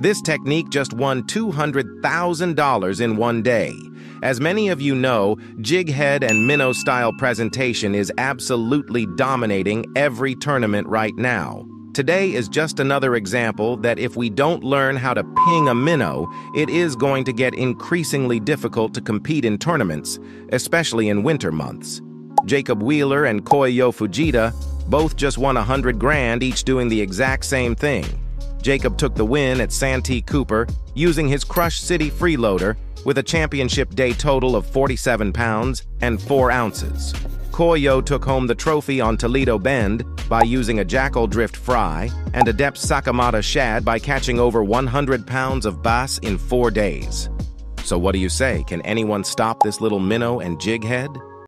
This technique just won $200,000 in one day. As many of you know, jig head and minnow style presentation is absolutely dominating every tournament right now. Today is just another example that if we don't learn how to ping a minnow, it is going to get increasingly difficult to compete in tournaments, especially in winter months. Jacob Wheeler and Koyo Fujita both just won a hundred grand each doing the exact same thing. Jacob took the win at Santee Cooper using his Crush City freeloader with a championship day total of 47 pounds and 4 ounces. Koyo took home the trophy on Toledo Bend by using a Jackall Drift fry and a Deps Sakamata shad by catching over 100 pounds of bass in four days. So what do you say? Can anyone stop this little minnow and jig head?